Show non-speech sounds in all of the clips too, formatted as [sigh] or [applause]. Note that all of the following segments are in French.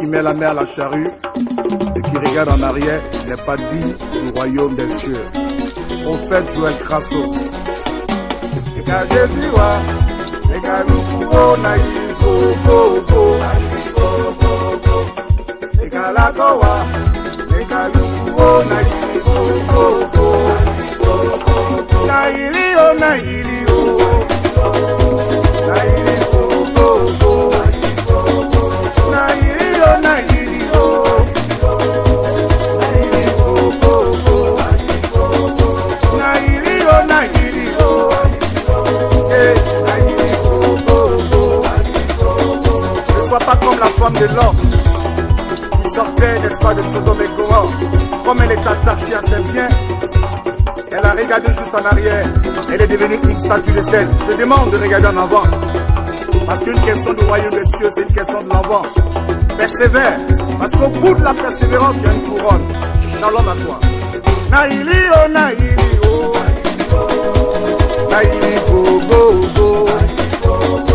qui met la main à la charrue et qui regarde en arrière n'est pas dit du royaume des cieux. Prophète Joël Crasso. Eka Jésus wa, l'homme qui sortait, n'est-ce pas, de Sodome et Gomorrhe. Comme elle est attachée à ses biens, elle a regardé juste en arrière. Elle est devenue une statue de sel. Je demande de regarder en avant. Parce qu'une question du royaume des cieux, c'est une question de l'avant. Persévère. Parce qu'au bout de la persévérance, il y a une couronne. Shalom à toi. Naïli, oh, naïli, oh. Naïli, go, go, go.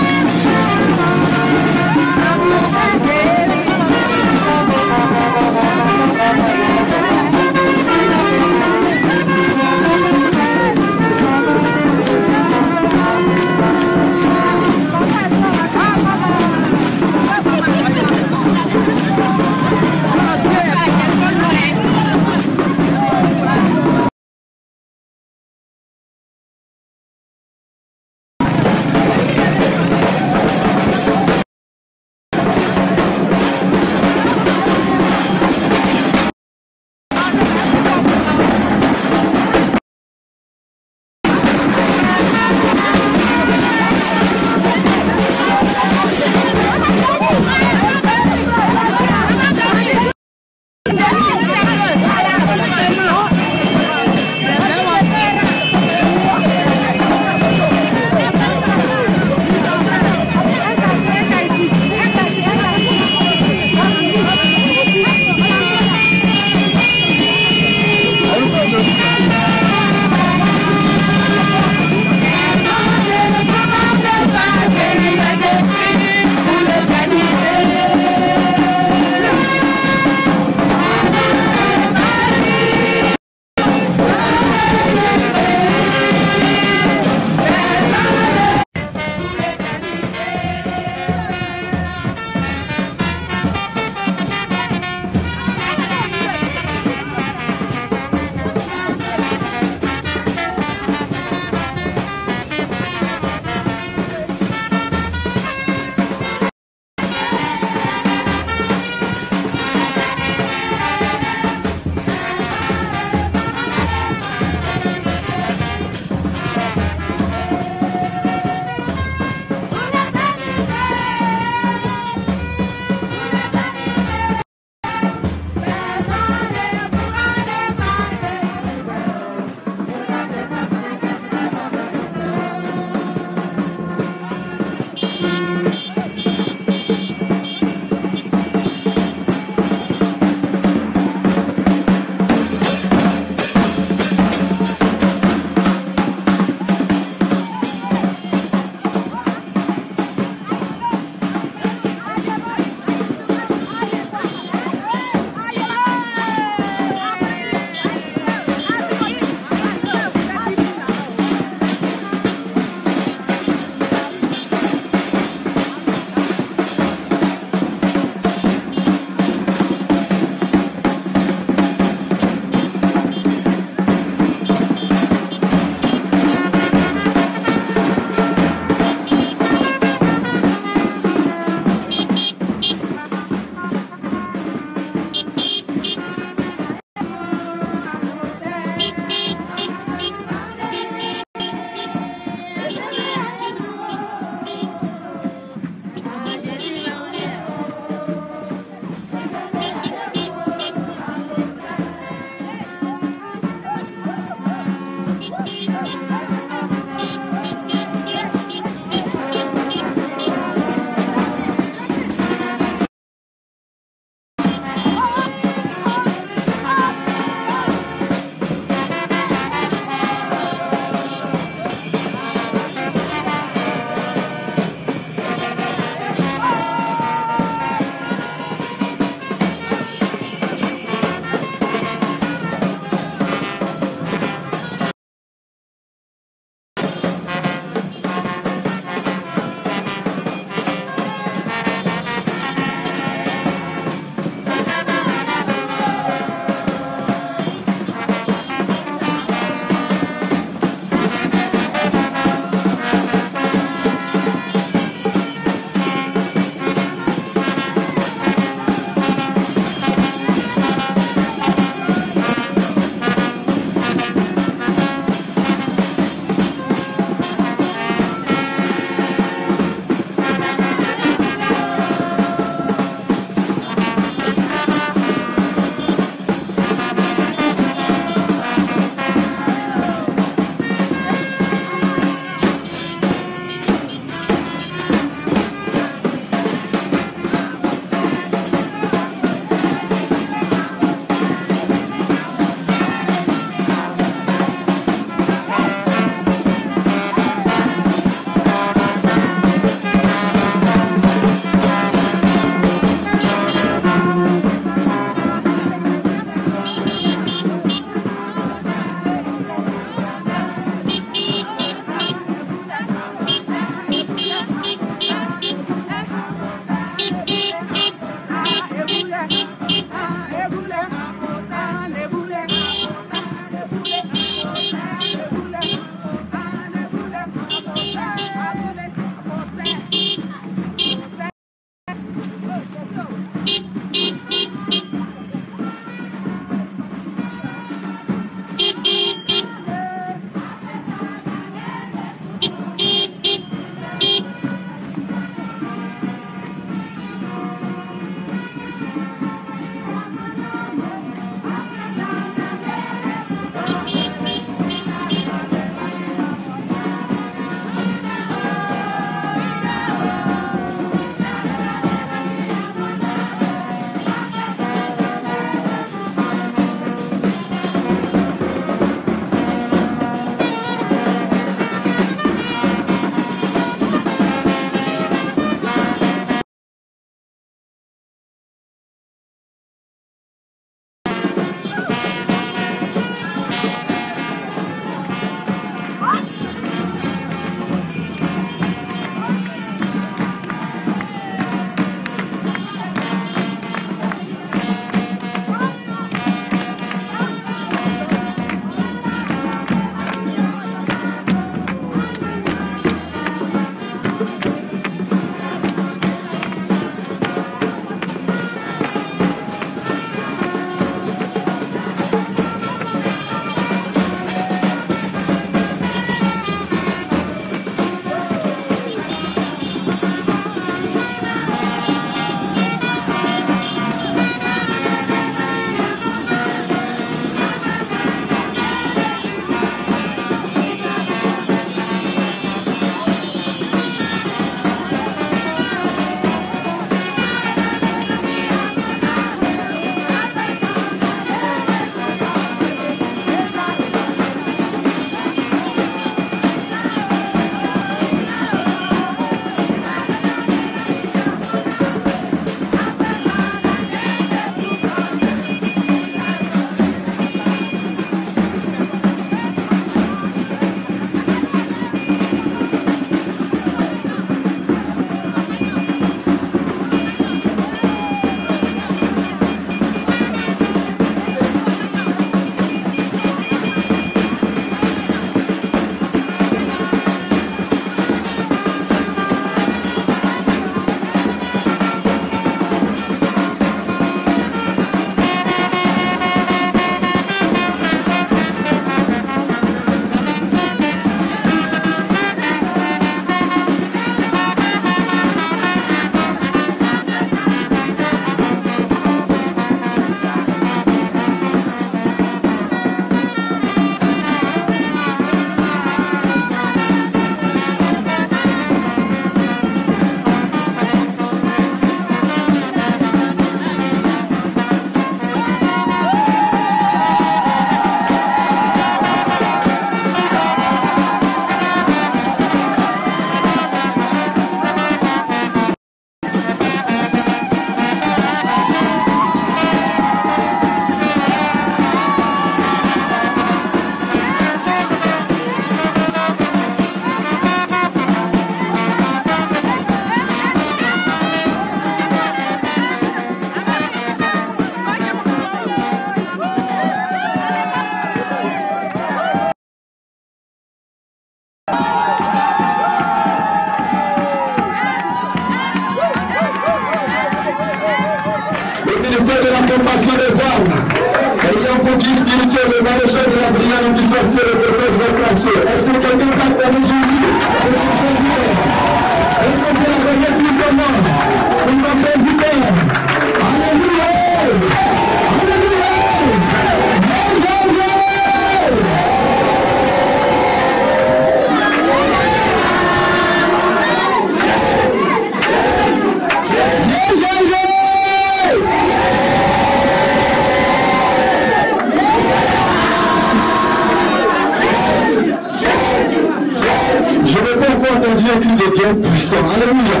De guerre puissant. Alléluia.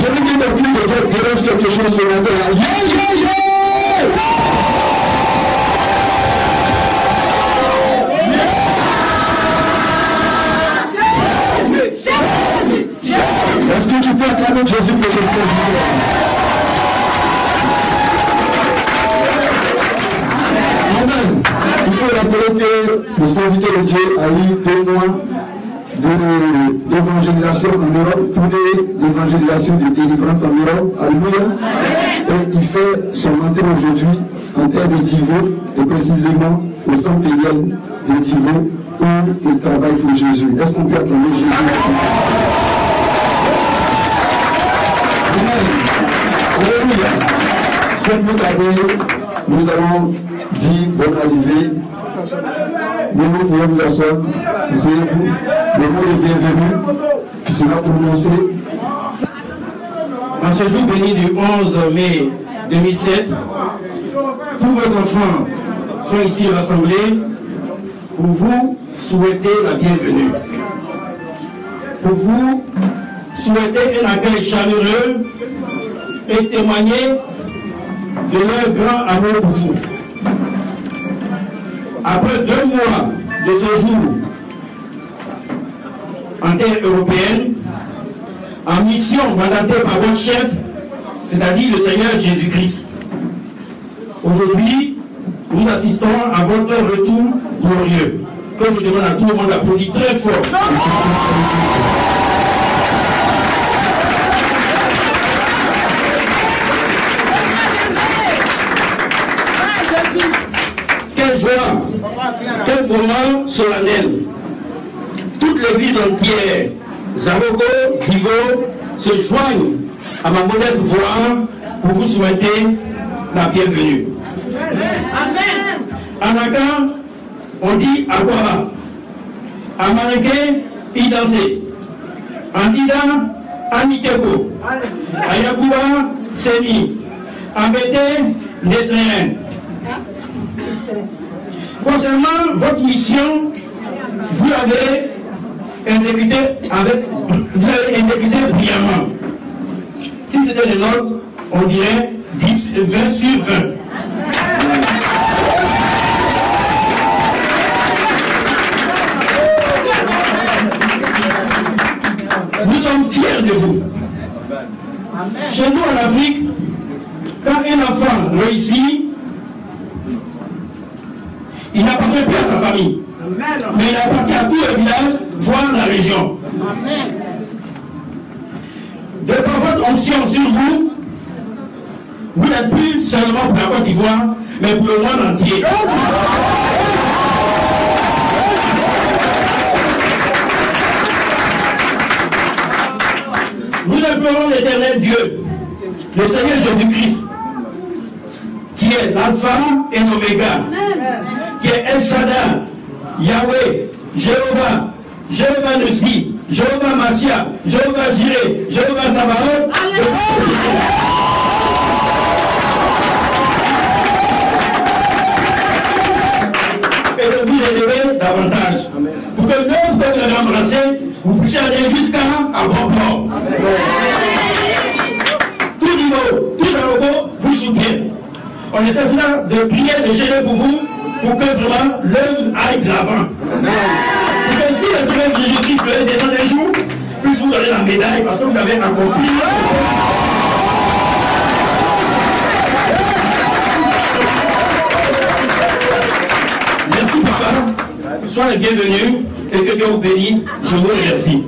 Cri de guerre dérange quelque chose sur la terre. Yeah, yeah, yeah! Est-ce que tu peux acclamer Jésus pour ce serviteur Amen. Il faut rappeler que le serviteur de Dieu a eu deux mois d'évangélisation en Europe, pour l'évangélisation de délivrance en Europe. Alléluia. Et il fait son entrée aujourd'hui en terre de Divo, et précisément au centre payel de Divo, où il travaille pour Jésus. Est-ce qu'on peut acclamer Jésus? Alléluia. Tarder, nous allons dire bonne arrivée nous nous pouvons vous asseoir. Asseyez-vous. Le mot est bienvenu. Qui sera prononcé. En ce jour béni du 11 mai 2007, tous vos enfants sont ici rassemblés pour vous souhaiter la bienvenue. Pour vous souhaiter un accueil chaleureux et témoigner de leur grand amour pour vous. Après deux mois de séjour en terre européenne, en mission mandatée par votre chef, c'est-à-dire le Seigneur Jésus-Christ. Aujourd'hui, nous assistons à votre retour glorieux. Que je demande à tout le monde d'applaudir très fort. Quelle joie moment solennel. Toute l'église entière, Zarogo, Kivo, se joignent à ma modeste voix pour vous souhaiter la bienvenue. Amen. En Akan, on dit Akwaba. En Maréké, Idansé. En Dida, Anikeko. À Yakuba, Seni. En Bété, Nesréen. Concernant votre mission, vous l'avez exécuté avec vous brillamment. Si c'était les notes, on dirait 10, 20 sur 20. Nous sommes fiers de vous. Chez nous en Afrique, quand un enfant réussit, il n'appartient plus à sa famille. Mais il appartient à tout le village, voire la région. De par votre onction sur vous, vous n'êtes plus seulement pour la Côte d'Ivoire, mais pour le monde entier. Nous implorons l'éternel Dieu, le Seigneur Jésus-Christ, qui est l'alpha et l'oméga, qui est El Shaddai, Yahweh, Jéhovah, Jéhovah Nussi, Jéhovah Massia, Jéhovah Jireh, Jéhovah Sabaoth. Et de vous élever davantage. Pour que l'œuvre que vous avez embrassée, vous puissiez aller jusqu'à à bon port. Tout niveau, tout Zarogo vous soutient. On essaie de prier, de gêner pour vous pour que vraiment l'œuvre aille de l'avant. Pour que si le Seigneur Jésus-Christ peut descendre un jour, puisse vous donner la médaille parce que vous avez accompli. Merci papa. Soyez bienvenus et que Dieu vous bénisse. Je vous remercie.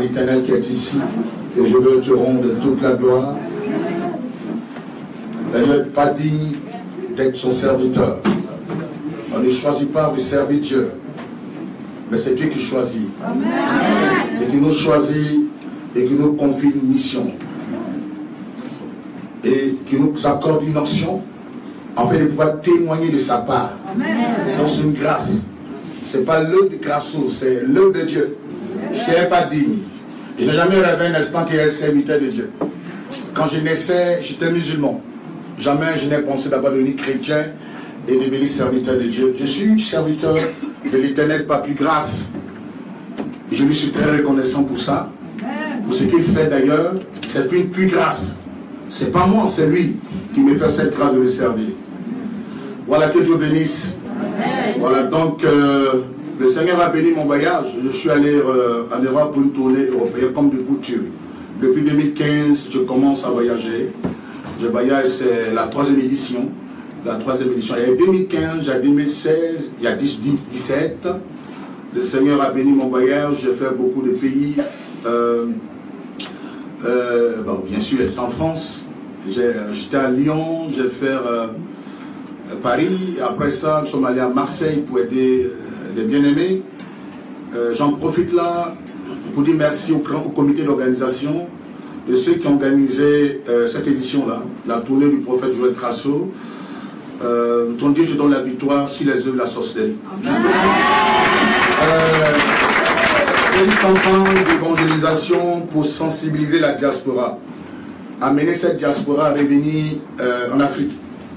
L'éternel qui est ici, et je veux te rendre toute la gloire. je ne suis pas digne d'être son serviteur. On ne choisit pas de servir Dieu, mais c'est Dieu qui choisit. Et qui nous choisit et qui nous confie une mission. Et qui nous accorde une option, en fait, de pouvoir témoigner de sa part. Donc c'est une grâce. Ce n'est pas l'œuvre de Crasso, c'est l'œuvre de Dieu. Je ne pas digne. Je n'ai jamais rêvé un instant qu'il y ait le serviteur de Dieu. Quand je naissais, j'étais musulman. Jamais je n'ai pensé d'avoir devenu chrétien et devenir serviteur de Dieu. Je suis serviteur de l'éternel pas plus grâce. je lui suis très reconnaissant pour ça. Pour ce qu'il fait d'ailleurs, c'est une plus grâce. C'est pas moi, c'est lui qui me fait cette grâce de le servir. Voilà, que Dieu bénisse. Voilà, donc euh, le Seigneur a béni mon voyage. Je suis allé euh, en Europe pour une tournée européenne comme de coutume. Depuis 2015, je commence à voyager. Je voyage, c'est la troisième édition. La troisième édition. Il y a 2015, il y a 2016, il y a 2017. Le Seigneur a béni mon voyage. J'ai fait beaucoup de pays. Euh, bien sûr, j'étais en France. J'étais à Lyon. J'ai fait Paris. Après ça, nous sommes allés à Marseille pour aider euh, bien-aimés. Euh, j'en profite là pour dire merci au, comité d'organisation de ceux qui ont organisé euh, cette édition-là, la tournée du prophète Joël Crasso. ton Dieu te donne la victoire sur les œuvres de la sorcellerie. C'est une campagne d'évangélisation pour sensibiliser la diaspora, amener cette diaspora à revenir en Afrique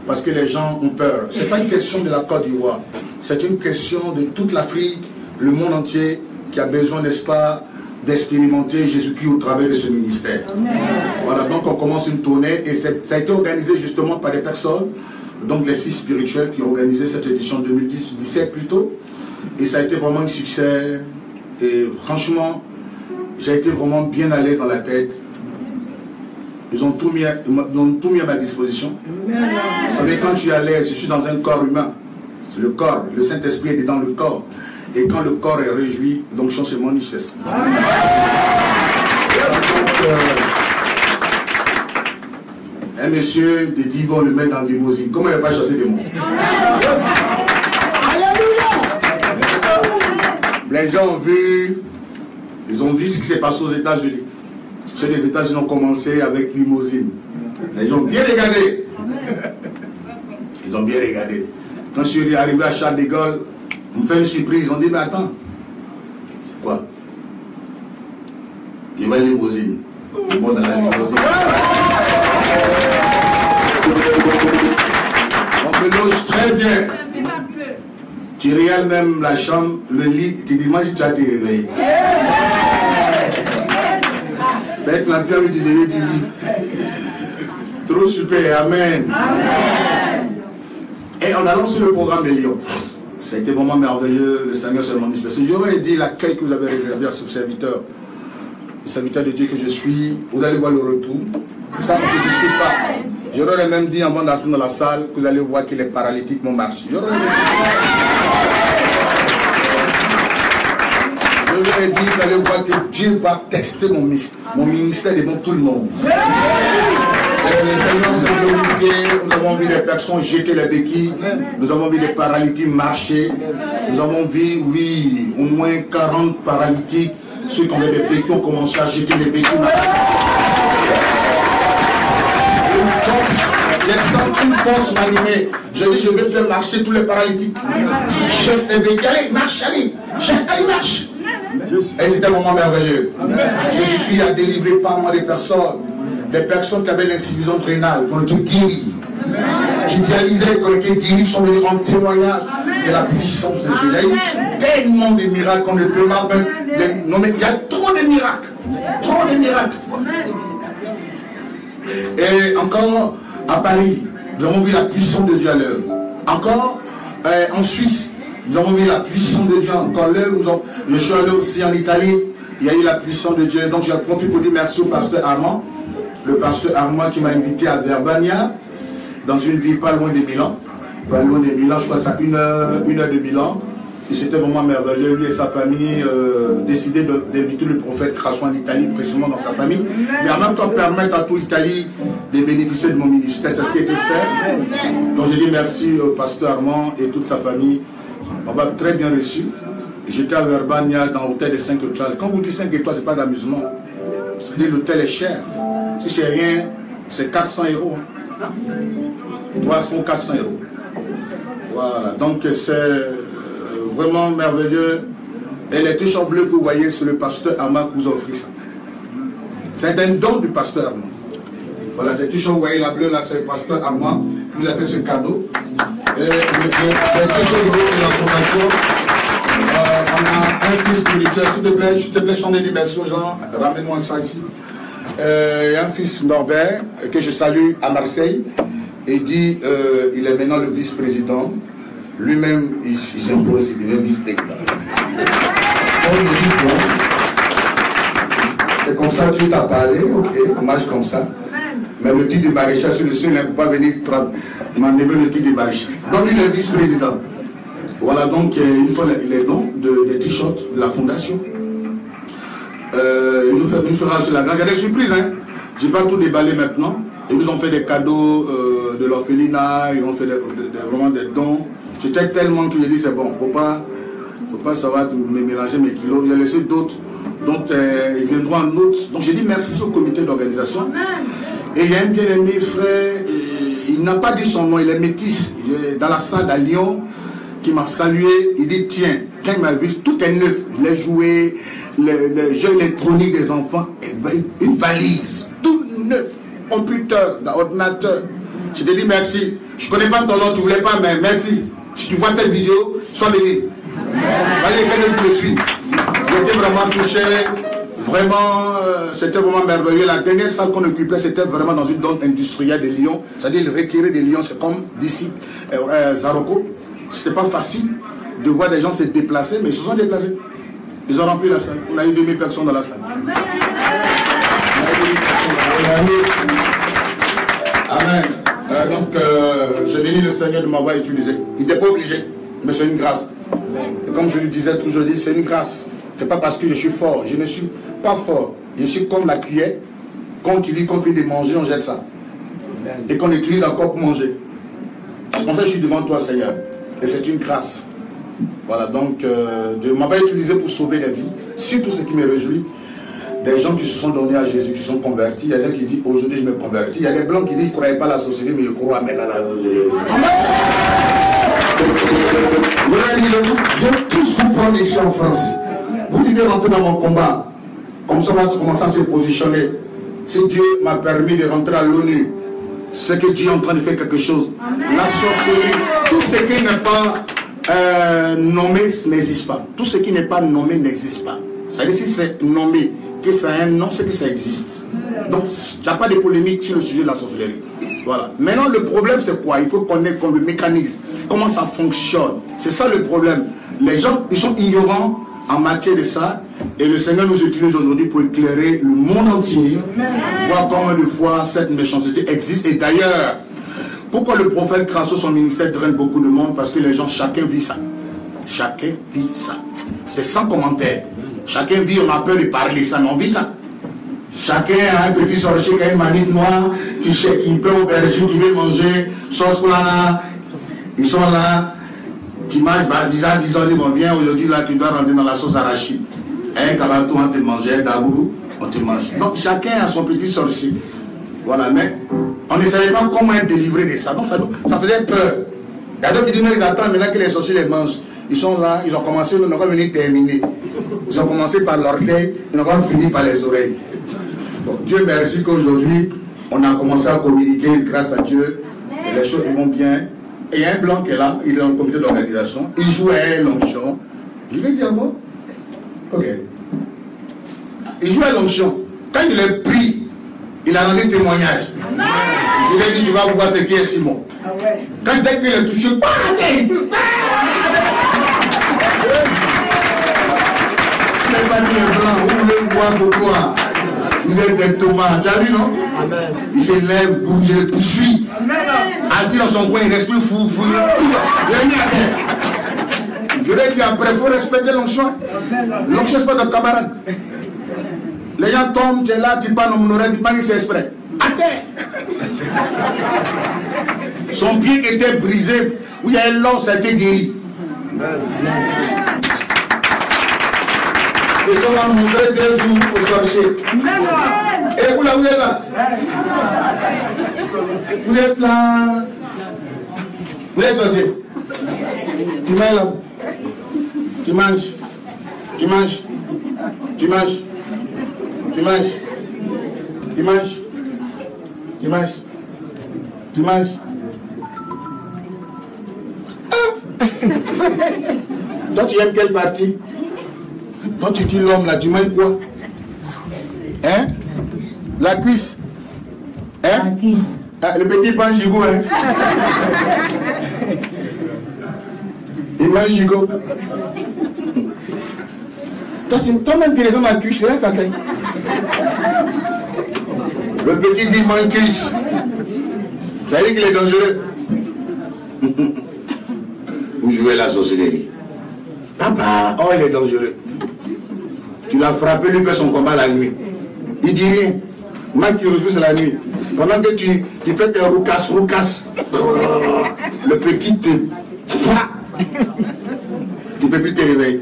parce que les gens ont peur. Ce n'est pas une question de la Côte d'Ivoire, c'est une question de toute l'Afrique, le monde entier, qui a besoin, n'est-ce pas, d'expérimenter Jésus-Christ au travers de ce ministère. Voilà, donc on commence une tournée et ça a été organisé justement par des personnes, donc les fils spirituels qui ont organisé cette édition 2017 plutôt. Et ça a été vraiment un succès. Et franchement, j'ai été vraiment bien à l'aise dans la tête. Ils ont tout mis à, tout mis à ma disposition. Vous savez, quand tu es à l'aise, je suis dans un corps humain. C'est le corps, le Saint-Esprit est dans le corps. Et quand le corps est réjoui, donc chance se manifeste. Euh, un monsieur de Divo le met dans limousine. Comment il n'a pas chassé des mots? Les gens ont vu, ils ont vu ce qui s'est passé aux États-Unis. Ceux des États-Unis ont commencé avec limousine. Les ont bien regardé. Ils ont bien regardé. Quand je suis arrivé à Charles de Gaulle, on me fait une surprise. Ils ont dit, mais attends, c'est quoi? Il monte dans la limousine. On me loge très bien. Tu regardes même la chambre, le lit, tu dis, moi si tu as été réveillé. Avec la pierre du lit. Trop super, Amen. Et on a lancé le programme de Lyon. Ça a été vraiment merveilleux, le Seigneur s'est manifesté. J'aurais dit l'accueil que vous avez réservé à ce serviteur, le serviteur de Dieu que je suis, vous allez voir le retour. Ça, ça ne se discute pas. J'aurais même dit avant d'entrer dans la salle que vous allez voir que les paralytiques vont marcher. J'aurais je vous ai dit, vous allez voir que Dieu va tester mon, mon ministère devant tout le monde. Le Seigneur s'est glorifié, nous avons vu des personnes jeter les béquilles, nous avons vu des paralytiques marcher, nous avons vu, oui, au moins 40 paralytiques, ceux qui ont des béquilles ont commencé à jeter les béquilles. Une force, j'ai senti une force m'animer. Je dis, je vais faire marcher tous les paralytiques. Jette les béquilles, allez, marche, allez, jette, allez, marche. Et c'était un moment merveilleux. Jésus-Christ a délivré par moi des personnes, des personnes qui avaient l'insuffisance rénale, qui ont été guéries. Qui dialysaient, qui ont été guéries, sont venus rendre témoignage de la puissance de Dieu. Il y a eu tellement de miracles qu'on ne peut pas Non mais il y a trop de miracles. Trop de miracles. Et encore à Paris, nous avons vu la puissance de Dieu à l'œuvre. Encore euh, en Suisse, nous avons vu la puissance de Dieu encore là. Je suis allé aussi en Italie. Il y a eu la puissance de Dieu. Donc, je profite pour dire merci au pasteur Armand. Le pasteur Armand qui m'a invité à Verbania, dans une ville pas loin de Milan. Pas loin de Milan, je crois c'est une heure, une heure de Milan. c'était vraiment merveilleux. Lui et sa famille euh, décidé d'inviter le prophète Crasso en Italie, précisément dans sa famille, mais en même temps permettre à tout Italie de bénéficier de mon ministère. C'est ce qui a été fait. Donc je dis merci au pasteur Armand et toute sa famille. On va très bien reçu. J'étais à Verbania dans l'hôtel des 5 étoiles. Quand vous dites 5 étoiles, ce n'est pas d'amusement. C'est-à-dire l'hôtel est cher. Si c'est rien, c'est 400 euros. 300, 400 euros. Voilà, donc c'est euh, vraiment merveilleux. Et les touches bleues que vous voyez, c'est le pasteur Armand qui vous a offert ça. C'est un don du pasteur. Voilà, ces touches, vous voyez la bleue là, c'est le pasteur Armand qui nous a fait ce cadeau. Fondation, euh, on a un fils spirituel, s'il te plaît, s'il te plaît, merci aux gens, ramène-moi ça ici. Euh, un fils Norbert, que je salue à Marseille, et dit euh, il est maintenant le vice-président. Lui-même, il, s'impose, il devient vice-président. C'est comme ça que tu t'as parlé, ok, hommage comme ça. Mais le titre de maréchal, c'est le seul, il ne peut pas venir m'enlever le titre de maréchal. Donc, il est vice-président. Voilà donc euh, une fois les noms de, des t-shirts de la fondation. Euh, il nous, fait, nous fera sur la grâce. Il y a des surprises, hein. Je vais pas tout déballer maintenant. Ils nous ont fait des cadeaux euh, de l'orphelinat, ils ont fait vraiment des dons. J'étais tellement que j'ai dit c'est bon, faut pas, faut pas savoir me mélanger mes kilos. J'ai laissé d'autres, euh, ils viendront en août. Donc j'ai dit merci au comité d'organisation. Et il y a un bien-aimé frère, il n'a pas dit son nom, il est métis. Dans la salle à Lyon, qui m'a salué. Il dit tiens, quand il m'a vu, tout est neuf. Les jouets, les, jeux électroniques des enfants, une valise, tout neuf computer, d'ordinateur. Je te dis merci. Je ne connais pas ton nom, tu ne voulais pas, mais merci. Si tu vois cette vidéo, sois béni. Allez, essaye de le suivre. J'étais vraiment touché. Vraiment, euh, c'était vraiment merveilleux. La dernière salle qu'on occupait, c'était vraiment dans une zone industrielle de Lyon. C'est-à-dire retirer des Lyon, c'est comme d'ici, euh, euh, Zaroko. C'était pas facile de voir des gens se déplacer, mais ils se sont déplacés. Ils ont rempli la salle. On a eu 2000 personnes dans la salle. Amen. Euh, donc, euh, je bénis le Seigneur de m'avoir utilisé. Il n'était pas obligé, mais c'est une grâce. Et comme je lui disais toujours, c'est une grâce. Ce n'est pas parce que je suis fort. Je ne suis pas fort. Je suis comme la cuillère. Quand tu dis qu'on fait de manger, on jette ça. Et qu'on utilise encore pour manger. C'est pour ça que je suis devant toi, Seigneur. Et c'est une grâce. Voilà, donc, euh, Dieu m'a pas utilisé pour sauver la vie. Surtout ce qui me réjouit, des gens qui se sont donnés à Jésus, qui sont convertis. Il y a des gens qui disent aujourd'hui je me convertis. Il y a des blancs qui disent qu'ils ne croyaient pas à la société, mais ils croient maintenant à la société. Je vais tous vous prendre ici en France. Vous devez rentrer dans mon combat. Comme ça, on va commencer à se positionner. Si Dieu m'a permis de rentrer à l'ONU, c'est que Dieu est en train de faire quelque chose. La sorcellerie, tout ce qui n'est pas euh, nommé n'existe pas. Tout ce qui n'est pas nommé n'existe pas. C'est-à-dire si c'est nommé, que ça a un nom, c'est que ça existe. Donc, il n'y a pas de polémique sur le sujet de la sorcellerie. Voilà. Maintenant, le problème, c'est quoi? Il faut connaître comme le mécanisme, comment ça fonctionne? C'est ça le problème. Les gens, ils sont ignorants en matière de ça. Et le Seigneur nous utilise aujourd'hui pour éclairer le monde entier, voir comment de fois cette méchanceté existe. Et d'ailleurs, pourquoi le prophète Crasso, son ministère draine beaucoup de monde Parce que les gens, chacun vit ça. Chacun vit ça. C'est sans commentaire. Chacun vit, on a peur de parler ça, mais on vit ça. Chacun a un petit sorcier qui a une manite noire, qui, qui peut aubergine, qui veut manger, sauce là, ils sont là. Tu manges, bah, disant, disons, bon, viens aujourd'hui, là, tu dois rentrer dans la sauce arachide. Un cabatou, on te mange, un dagourou, on te mange. Donc, chacun a son petit sorcier. Voilà, mais on ne savait pas comment être délivré de ça. Donc, ça, ça faisait peur. Il y a d'autres qui disent, mais ils attendent maintenant que les sorciers les mangent. Ils sont là, ils ont commencé, ils n'ont pas venu terminer. Ils ont commencé par l'orgueil, ils n'ont pas fini par les oreilles. Dieu merci qu'aujourd'hui, on a commencé à communiquer grâce à Dieu. Et les choses vont bien. Et il y a un blanc qui est là, il est dans le comité d'organisation. Il joue à l'onction. Je vais dire moi Ok. Il joue à l'onction. Quand il est pris, il a rendu témoignage. Je lui ai dit, tu vas voir ce qui est Simon. Ah Quand dès qu'il est touché, pas dit les blancs, vous voulez voir pourquoi Vous êtes des tomates, tu as vu non? Amen. Il se lève, bouge, poursuit. Assis dans son coin, il respire fou, fou. Dieu l'ai dit après, il faut respecter l'onction. L'onction, ce n'est pas de camarade. Les gens tombent, tu es là, tu parles dans mon oreille, tu que c'est exprès. À terre. Son pied était brisé, où il y a un ça a été guéri. C'est comme on montrer deux jours au sorcier. Et vous là, vous êtes là. Vous êtes là. Vous êtes. Tu mets là. Tu manges. Tu manges. Tu manges. Tu manges. Tu manges. Tu manges. Tu manges. Ah. Toi, tu aimes quelle partie? Quand tu tues l'homme là, tu manges quoi? Hein? La cuisse. Hein? La cuisse. Ah, le petit pain gigot, hein [laughs] Il mange gigot. Toi, tu toi-même, tu es dans la cuisse, là, t'as Le petit dit mange cuisse. Ça veut dire qu'il est dangereux. [laughs] Vous jouez la sorcellerie. Papa, oh, il est dangereux. Tu l'as frappé, lui fait son combat la nuit. Il dit rien. Moi qui retrouve la nuit. Pendant que tu, tu fais tes roucasses, roucasses, le petit te. Tu ne peux plus te réveiller.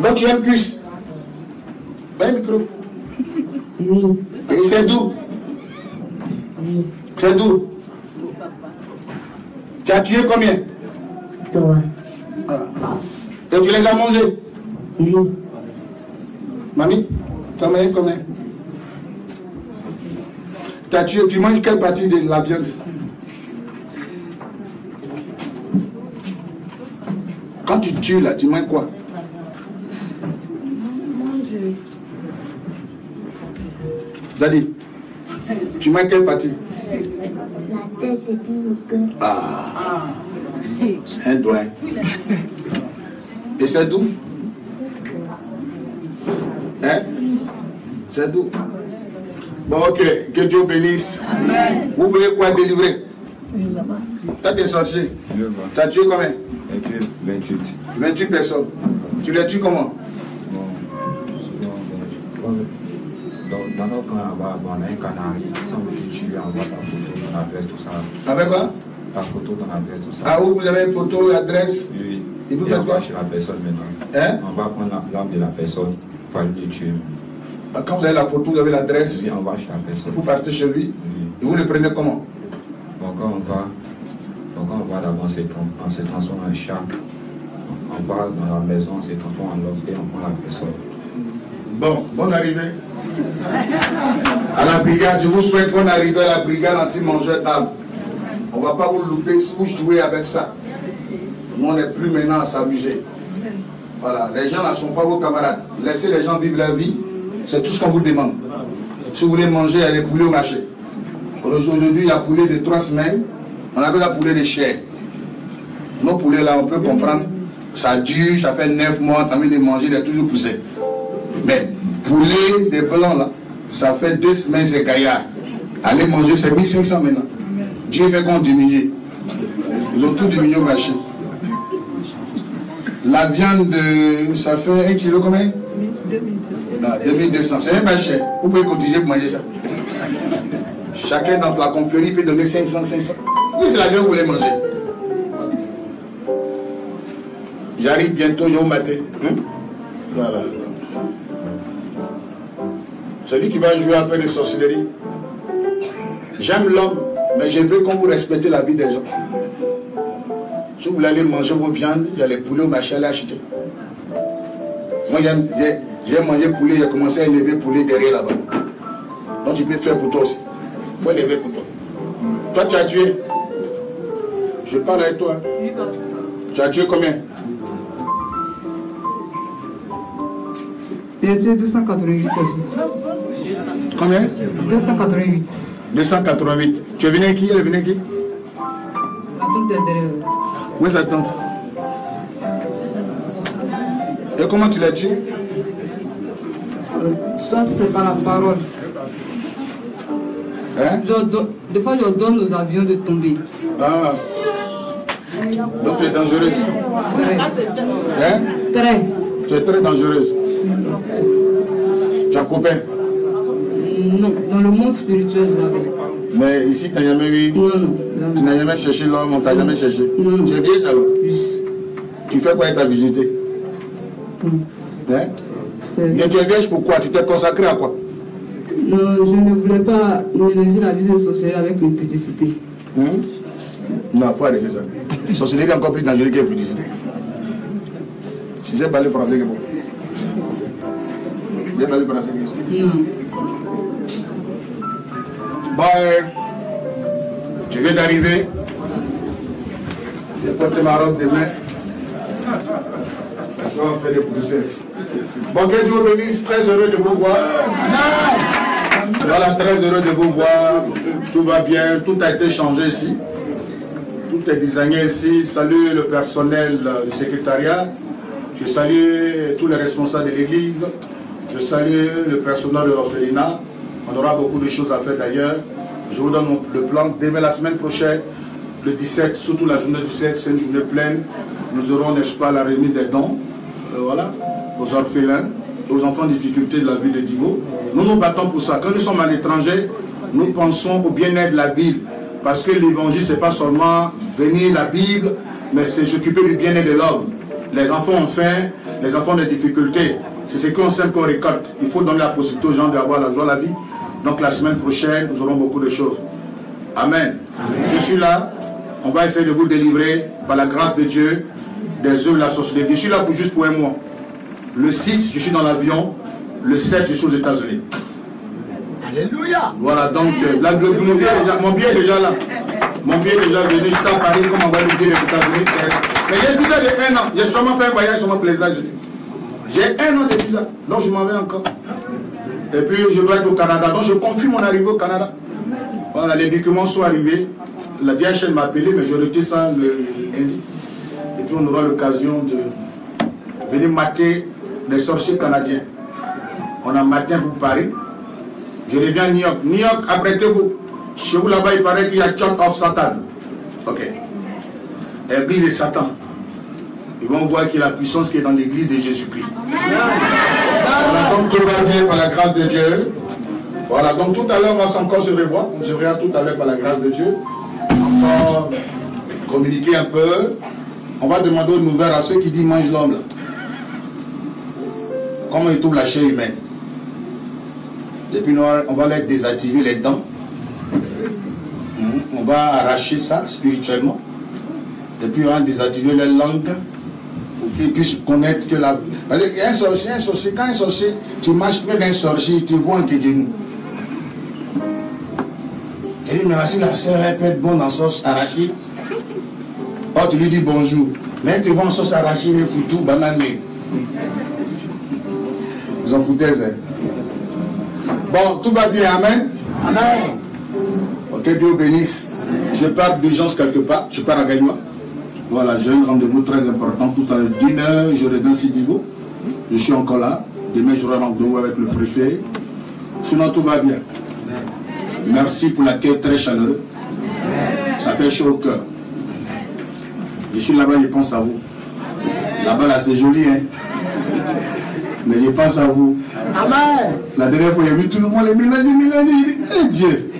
Donc tu aimes cuisse. Ben micro. Et c'est d'où Oui. C'est d'où Tu as tué combien? Toi. Et tu les as mangés? Oui. Mamie, tu as mangé combien? As tué, tu manges quelle partie de la viande? Quand tu tues là, tu manges quoi? Zadi, tu manges quelle partie? La tête et puis le cœur. Ah, c'est un doigt. Et c'est d'où Hein? C'est d'où Bon, ok, que Dieu bénisse. Vous voulez quoi délivrer? Toi, t'es sorcier? Tu as tué combien? 28. 28 personnes. Tu les tues comment? Bon, souvent, bon, dans, dans nos camps là-bas, on a un canari, si on veut te tuer, on voit ta photo, ton adresse, tout ça. Avec quoi? Ta photo, ton adresse, tout ça. Ah, où vous avez une photo, l'adresse Oui. Et vous on faites quoi? va chez la personne maintenant. Hein? On va prendre l'âme de la personne pour aller le tuer. Ah, Quand vous avez la photo, vous avez l'adresse, on va chez la personne. vous partez chez lui. Oui. Et vous le prenez comment? Bon, quand on va, donc quand on va d'abord, on se transforme en chat. On va dans la maison, on se transforme en l'autre et on prend la personne. Bon, bonne arrivée. À la brigade, je vous souhaite bonne arrivée à la brigade anti-mangeur d'âme. On ne va pas vous louper vous jouez avec ça. Nous, on n'est plus maintenant à s'amuser. Voilà, les gens ne sont pas vos camarades. Laissez les gens vivre leur vie. C'est tout ce qu'on vous demande. Si vous voulez manger, il y au marché. Aujourd'hui, il y a poulet de trois semaines. On appelle la poulet de chair. Nos poulets là, on peut comprendre. Ça dure, ça fait neuf mois, tu as envie de manger, il est toujours poussé. Mais poulet des blancs là, ça fait deux semaines, c'est gaillard. Allez manger, c'est 1500 maintenant. Dieu fait qu'on diminue. Ils ont tout diminué au marché. La viande, de- ça fait 1 kilo combien? Non, 2200. C'est même cher. Vous pouvez cotiser pour manger ça. Chacun dans la confrérie peut donner 500, 500. Oui, c'est la viande que vous voulez manger. J'arrive bientôt, vous mater. Hein? Voilà. Celui qui va jouer à faire des sorcelleries. J'aime l'homme, mais je veux qu'on vous respectez la vie des gens. Si vous voulez aller manger vos viandes, il y a les poulets au marché, allez acheter. Moi, j'aime- j'ai mangé poulet, j'ai commencé à élever poulet derrière là-bas. Donc, tu peux faire pour toi aussi. Il faut élever pour toi. Toi, tu as tué. Je parle avec toi. Tu as tué combien? J'ai tué 288 personnes. Combien? 288. 288. Tu es venu avec qui? Elle est venue avec qui? La tante est derrière. Où est sa tante Et comment tu l'as tué Soit c'est par la parole. Hein des fois, je donne aux avions de tomber. Ah. Donc tu es dangereuse. Hein? Très. Tu es très dangereuse. Tu as copain. Non, dans le monde spirituel, je l'avais. Mais ici, tu n'as jamais vu. Non, non. Tu n'as jamais cherché l'homme, on t'a jamais cherché. Tu es vieille alors Tu fais quoi avec ta virginité Hein? Euh, Mais tu es vierge pourquoi Tu t'es consacré à quoi? Non, je ne voulais pas mélanger la vie de sorcellerie avec l'impudicité. Hein? Non, faut arrêter ça. Sorcellerie est encore plus dangereux que la publicité. Tu sais parler français que bon. Tu sais parler français que bon. Euh, je viens d'arriver. J'ai porté ma robe demain. On va faire des poussières. Bon, que Dieu vous bénisse, très heureux de vous voir. Voilà, très heureux de vous voir. Tout va bien, tout a été changé ici. Tout est designé ici. Salut le personnel euh, du secrétariat. Je salue tous les responsables de l'église. Je salue le personnel de l'orphelinat. On aura beaucoup de choses à faire d'ailleurs. Je vous donne le plan. Demain, la semaine prochaine, le 17, surtout la journée du 7, c'est une journée pleine. Nous aurons, n'est-ce pas, la remise des dons. Euh, voilà, aux orphelins, aux enfants en difficulté de la ville de Divo. Nous nous battons pour ça. Quand nous sommes à l'étranger, nous pensons au bien-être de la ville. Parce que l'évangile, ce n'est pas seulement venir la Bible, mais c'est s'occuper du bien-être de l'homme. Les enfants ont faim, les enfants ont des difficultés. C'est ce qu'on sème qu'on récolte. Il faut donner la possibilité aux gens d'avoir la joie de la vie. Donc la semaine prochaine, nous aurons beaucoup de choses. Amen. Je suis là. On va essayer de vous délivrer par la grâce de Dieu des œuvres de la sorcellerie. Je suis là pour juste pour un mois. Le 6, je suis dans l'avion. Le 7, je suis aux États-Unis. Alléluia. Voilà, donc euh, la- mon, billet est déjà, mon là. Mon billet est déjà venu. J'étais à Paris, comme on va le billet des États-Unis. Mais j'ai visa de un an. J'ai sûrement fait un voyage sur mon plaisir. J'ai un an de visa. Donc je m'en vais encore. Et puis je dois être au Canada. Donc je confirme mon arrivée au Canada. Voilà, les documents sont arrivés. La DHL m'a appelé, mais je retire ça le lundi. Et puis on aura l'occasion de venir mater les sorciers canadiens. On a maté pour Paris. Je reviens à New York. New York, apprêtez-vous. Chez vous là-bas, il paraît qu'il y a Church of Satan. Ok. Église de Satan. Ils vont voir qu'il y a la puissance qui est dans l'église de Jésus-Christ. Voilà, donc tout va bien par la grâce de Dieu. Voilà, donc tout à l'heure, on va encore se revoir. On se verra tout à l'heure par la grâce de Dieu. Encore communiquer un peu. On va demander aux nouvelles à ceux qui disent mange l'homme là. Comment ils trouvent la chair humaine. Et puis nous, on va leur désactiver les dents. Mhm. On va arracher ça spirituellement. Et puis on va désactiver les langues pour qu'ils puissent connaître que la. Parce qu'il y a un sorcier, un sorcier, quand un sorcier, tu marches près d'un sorcier, tu vois un nous. Il dit, mais voici la sœur, elle peut être bonne en sauce arachide. Oh, tu lui dis bonjour. Mais tu vois en sauce arachide et foutu, banane. Vous en foutez, hein? Bon, tout va bien, Amen? Amen. Ok, Dieu vous bénisse. Je pars d'urgence quelque part, je pars à Gagnois. Voilà, j'ai un rendez-vous très important tout à l'heure. D'une heure, je reviens Sidigo. Je suis encore là. Demain, j'aurai un rendez-vous avec le préfet. Sinon, tout va bien. Merci pour l'accueil très chaleureux. Ça fait chaud au cœur. Je suis là-bas, je pense à vous. Là-bas, là, c'est joli, hein. Mais je pense à vous. Amen. La dernière fois, a vu tout le monde les mélanger, mélanger. Il dit, eh Dieu.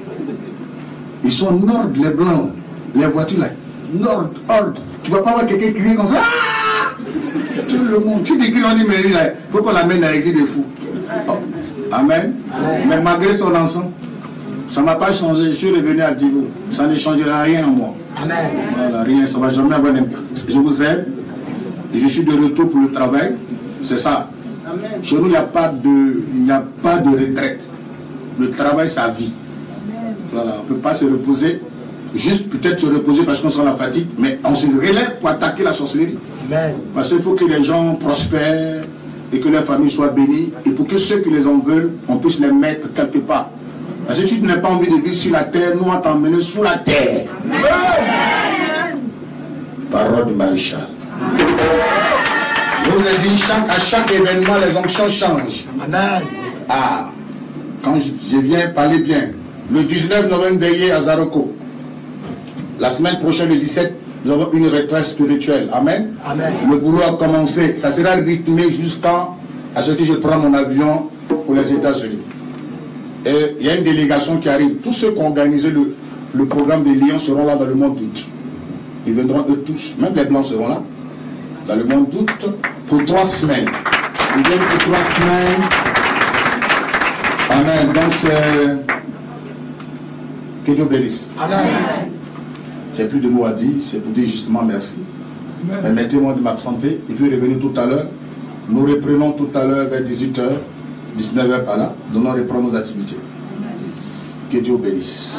Ils sont nord, les blancs. Les voitures là. Nord, ordre. Tu vas pas voir quelqu'un crier comme ça. Ah tout le monde. Tu dis on dit, mais lui là, il faut qu'on l'amène à l'exil des fous. Oh. Amen. Mais malgré son ensemble, ça ne m'a pas changé. Je suis revenu à Divo. Ça ne changera rien en moi. Amen. Voilà, rien, ça ne va jamais avoir d'impact. Je vous aime. Et je suis de retour pour le travail. C'est ça. Chez nous, il n'y a, pas de- il n'y a pas de retraite. Le travail, c'est la vie. Voilà, on ne peut pas se reposer. Juste peut-être se reposer parce qu'on sent la fatigue, mais on se relève pour attaquer la sorcellerie. Amen. Parce qu'il faut que les gens prospèrent et que leur famille soit bénie. Et pour que ceux qui les en veulent, on puisse les mettre quelque part. Parce que si tu n'as pas envie de vivre sur la terre, nous on va t'emmener sous la terre. Parole du maréchal. Je vous ai dit, chaque- à chaque événement, les onctions changent. Amen. Ah, quand je, je viens parler bien, le 19 novembre veillé à Zaroko. La semaine prochaine, le 17, Nous avons une retraite spirituelle. Amen. Amen. Le boulot a commencé. Ça sera rythmé jusqu'à à ce que je prends mon avion pour les États-Unis. Et il y a une délégation qui arrive. Tous ceux qui ont organisé le, le programme des Lions seront là dans le mois d'août. Ils viendront eux tous. Même les Blancs seront là. Dans le mois d'août pour trois semaines. Ils viennent pour trois semaines. Amen. Donc c'est... Que Dieu bénisse. Amen. J'ai plus de mots à dire, c'est pour dire justement merci. Permettez-moi de m'absenter et puis revenir tout à l'heure. Nous reprenons tout à l'heure vers 18h, 19h par là. Nous allons reprendre nos activités. Que Dieu bénisse.